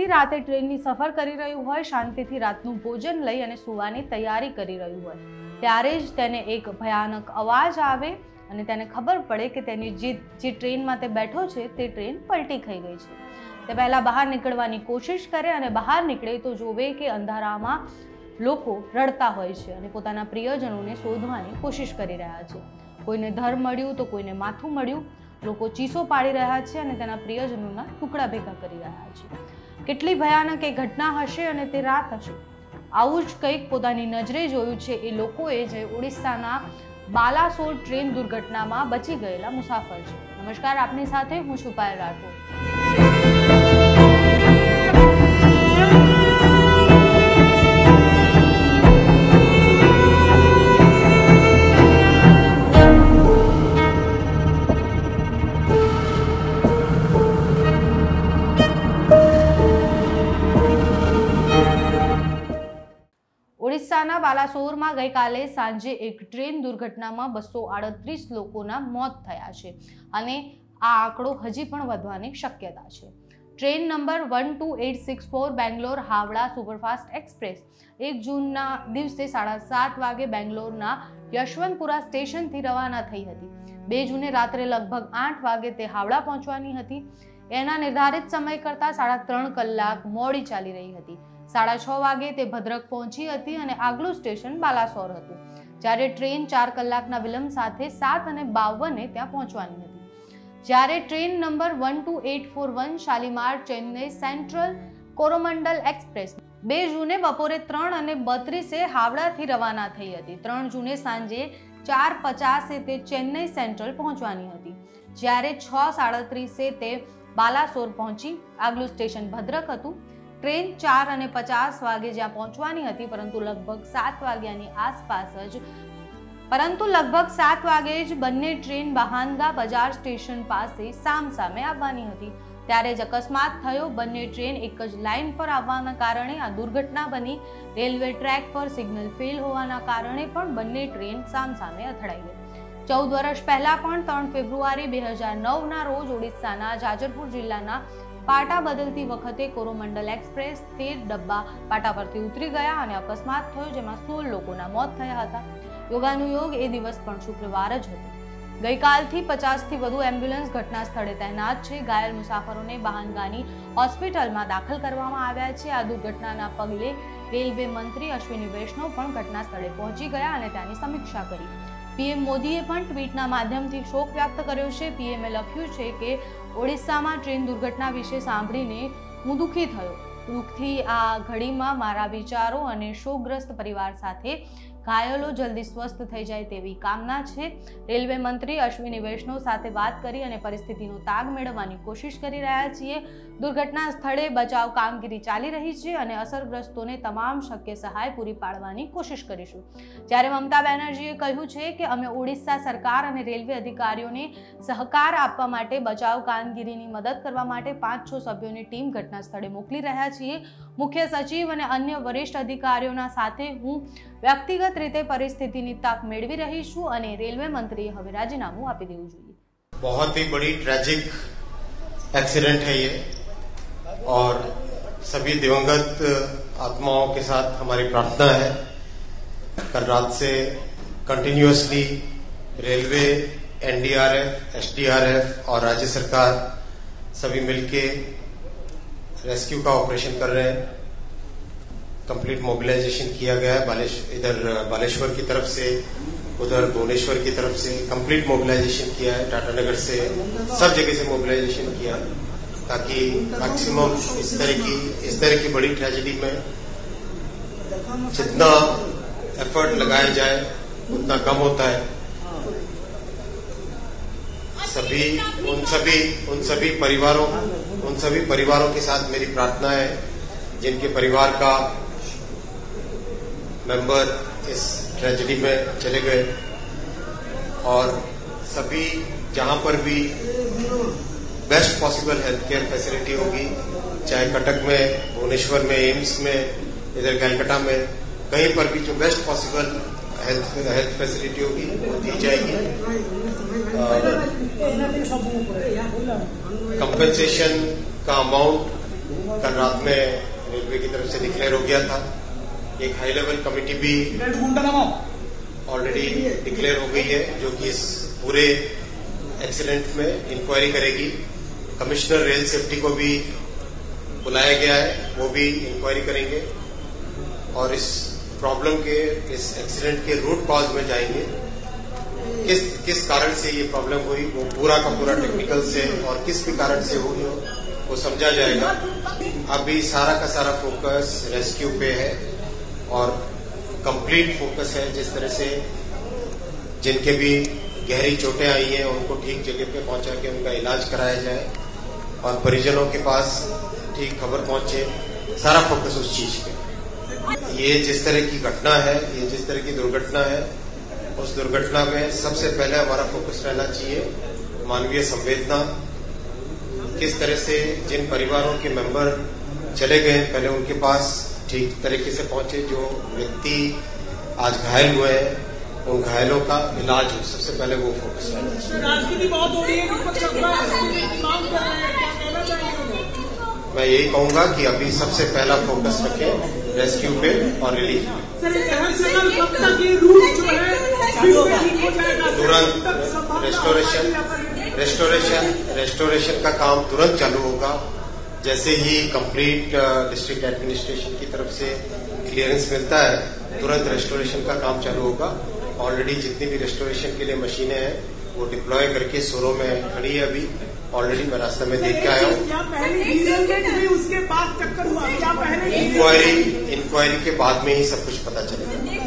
વ્યક્તિ રાતે ટ્રેનની સફર કરી રહ્યું હોય, શાંતિથી રાતનું ભોજન લઈ અને સુવાની તૈયારી કરી રહ્યું હોય. ત્યારે જ તેને એક ભયાનક અવાજ આવે અને તેને ખબર પડે કે તેની જે જે ટ્રેનમાં તે બેઠો છે, તે ટ્રેન પલટી ખાઈ ગઈ છે. તે પહેલાં બહાર નીકળવાની કોશિશ કરે અને બહાર નીકળે તો જોવે કે અંધારામાં લોકો રડતા હોય છે અને પોતાના પ્રિયજનોને શોધવાની કોશિશ કરી રહ્યા છે. કોઈને ધર મળ્યું તો કોઈને માથું મળ્યું. લોકો ચીસો પાડી રહ્યા છે અને તેના પ્રિયજનોના ટુકડા ભેગા કરી રહ્યા છે. કેટલી ભયાનક એ ઘટના હશે અને તે રાત હશે. આવું જ કંઈક પોતાની નજરે જોયું છે. એ લોકોએ જે ઓડિશાના બાલાસોર ટ્રેન દુર્ઘટનામાં બચી ગયેલા મુસાફર છે. નમસ્કાર, આપની સાથે હું છું પાયલ રાઠોડ. ઓડિશાના બાલાસોરમાં ગઈકાલે સાંજે એક ટ્રેન દુર્ઘટનામાં બસો આડત્રીસ લોકોના મોત થયા છે અને આ આંકડો હજી પણ વધવાની શક્યતા છે. Train number one two eight six four Bangalore Howrah superfast express એક જૂનના દિવસે સાડા સાત વાગે બેંગ્લોરના યશવંતપુરા સ્ટેશનથી રવાના થઈ હતી. બે જૂને રાત્રે લગભગ આઠ વાગે તે હાવડા પહોંચવાની હતી. એના નિર્ધારિત સમય કરતાં સાડા ત્રણ કલાક મોડી ચાલી રહી હતી. સાડા છ વાગે તે ભદ્રક પહોંચી હતી અને આગલું સ્ટેશન બાલાસોર હતું, જ્યારે ટ્રેન ચાર કલાકના વિલંબ સાથે સાત અને બાવને ત્યાં પહોંચવાની હતી. જ્યારે train number one two eight four one Shalimar, Chennai central Coromandel express બે જૂને બપોરે ત્રણ અને બત્રીસે હાવડાથી રવાના થઈ હતી. ત્રણ જૂને સાંજે ચાર પચાસે તે ચેન્નઈ સેન્ટ્રલ પહોંચવાની હતી. જ્યારે છ સાડત્રીસે તે બાલાસોર પહોંચી આગલું સ્ટેશન ભદ્રક હતું ટ્રેન ચાર અને પચાસ વાગે જ્યાં પહોંચવાની હતી, પરંતુ લગભગ સાત વાગ્યાની આસપાસ જ, પરંતુ લગભગ સાત વાગે જ બંને ટ્રેન બહાનગા બજાર સ્ટેશન પાસે સામસામે આવવાની હતી. ત્યારે જ અકસ્માત થયો, બંને ટ્રેન એક જ લાઇન પર આવવાના કારણે આ દુર્ઘટના બની. રેલવે ટ્રેક પર સિગ્નલ ફેલ હોવાના કારણે પણ બંને ટ્રેન સામસામે અથડાઈ ગઈ. ચૌદ વર્ષ પહેલા પણ ત્રણ ફેબ્રુઆરી બે હજાર નવના રોજ ઓડિશાના જાજરપુર જિલ્લાના પાટા બદલતી વખતે કોરોમંડલ એક્સપ્રેસ તેર ડબ્બા પાટા પરથી ઉતરી ગયા અને અકસ્માત થયો જેમાં સોળ લોકોના મોત થયા હતા. યોગાનુયોગ એ દિવસ પણ શુક્રવાર જ હતો. ગઈકાલથી પચાસથી વધુ એમ્બ્યુલન્સ ઘટના સ્થળે તૈનાત છે. ઘાયલ મુસાફરોને બહાનગાની હોસ્પિટલમાં દાખલ કરવામાં આવ્યા છે. આ દુર્ઘટનાના પગલે રેલવે મંત્રી અશ્વિની વૈષ્ણવ પણ ઘટના સ્થળે પહોંચી ગયા અને ત્યાંની સમીક્ષા કરી. પીએમ મોદીએ પણ ટ્વીટના માધ્યમથી શોક વ્યક્ત કર્યો છે. પીએમએ લખ્યું છે કે ઓડિશામાં ટ્રેન દુર્ઘટના વિશે સાંભળીને હું દુઃખી થયો. દુઃખથી આ ઘડીમાં મારા વિચારો અને શોકગ્રસ્ત પરિવાર સાથે ઘાયલો જલ્દી સ્વસ્થ થઈ જાય તેવી કામના છે. રેલવે મંત્રી અશ્વિની વૈષ્ણવ સાથે વાત કરી અને પરિસ્થિતિનો તાગ મેળવવાની કોશિશ કરી રહ્યા છીએ. દુર્ઘટના સ્થળે બચાવ કામગીરી ચાલી રહી છે અને અસરગ્રસ્તોને તમામ શક્ય સહાય પૂરી પાડવાની કોશિશ કરીશું. જ્યારે મમતા બેનર્જીએ કહ્યું છે કે અમે ઓડિશા સરકાર અને રેલવે અધિકારીઓને સહકાર આપવા માટે બચાવ કામગીરીની મદદ કરવા માટે પાંચ છ સભ્યોની ટીમ ઘટના સ્થળે મોકલી રહ્યા છીએ. મુખ્ય સચિવ અને અન્ય વરિષ્ઠ અધિકારીઓના સાથે હું વ્યક્તિગત રીતે પરિસ્થિતિની તક મેળવી રહી છું અને રેલવે મંત્રીએ હવે રાજીનામું આપી દેવું જોઈએ बहुत ही बड़ी ट्रैजिक एक्सीडेंट है ये और सभी दिवंगत आत्माओं के साथ हमारी प्रार्थना है कल रात से कंटिन्यूसली रेलवे एनडीआरएफ एसडीआरएफ और राज्य सरकार सभी मिलके रेस्क्यू का ऑपरेशन कर रहे हैं कंप्लीट मोबिलाइजेशन किया गया है, बालेश, इधर बालेश्वर की तरफ़ से, उधर भुवनेश्वर की तरफ़ से कंप्लीट मोबिलाइजेशन किया है टाटानगर से सब जगह से मोबिलाइजेशन किया ताकि मैक्सिमम इस तरह की, इस तरह की बड़ी ट्रेजेडी में जितना एफर्ट लगाया जाए, उतना कम होता है। सभी, उन सभी उन सभी परिवारों, उन सभी परिवारों के साथ मेरी प्रार्थना है, जिनके परिवार का मेंबर इस ट्रेजेडी में चले गए। और सभी जहाँ पर भी best possible health care facility होगी, चाहे कटक में, भुवनेश्वर में, एम्स में, इधर कैलकाटा में, कहीं पर भी जो best possible health health facility होगी, वो दी जाएगी। कंपनसेशन का अमाउंट कल रात में रेलवे की तरफ़ से डिक्लेयर हो गया था। एक हाई लेवल कमेटी भी ऑलरेडी डिक्लेयर हो गई है जो कि इस पूरे एक्सीडेंट में इंक्वायरी करेगी। कमिश्नर रेल सेफ्टी को भी बुलाया गया है वो भी इंक्वायरी करेंगे। और इस प्रॉब्लम के इस एक्सीडेंट के रूट कॉज में जाएँगे। किस किस कारण से ये प्रॉब्लम हुई वो पूरा का पूरा टेक्निकल से और किस भी कारण से हुई हो वो समझा जाएगा। अभी सारा का सारा फोकस रेस्क्यू पे है। और कंप्लीट फोकस है जिस तरह से जिनके भी गहरी चोटें आई हैं, उनको ठीक जगह पे पहुँचा के उनका इलाज कराया जाए और परिजनों के पास ठीक खबर पहुँचे, सारा फोकस उस चीज़ पे। ये जिस तरह की घटना है, ये जिस तरह की दुर्घटना है, उस दुर्घटना में सबसे पहले हमारा फोकस रहना चाहिए मानवीय संवेदना। किस तरह से जिन परिवारों के मेंबर चले गए, पहले उनके पास ठीक तरीके से पहुँचे जो व्यक्ति आज घायल हुए हैं उन घायलों का इलाज हो। सबसे पहले वो फोकस मैं यही कहूँगा कि अभी सबसे पहला फोकस रखे रेस्क्यू पे और रिलीफ पे। तुरंत रेस्टोरेशन रेस्टोरेशन रेस्टोरेशन का काम तुरंत चालू होगा। जैसे ही कंप्लीट डिस्ट्रिक्ट एडमिनिस्ट्रेशन की तरफ़ से क्लियरेंस मिलता है तुरंत रेस्टोरेशन का काम चालू होगा। ऑलरेडी जितनी भी रेस्टोरेशन के लिए मशीनें हैं वो डिप्लॉय करके सोरो में खड़ी है अभी। ऑलरेडी मैं रास्ते में देख के आया हूँ। इंक्वायरी इंक्वायरी के बाद में ही सब कुछ पता चलेगा।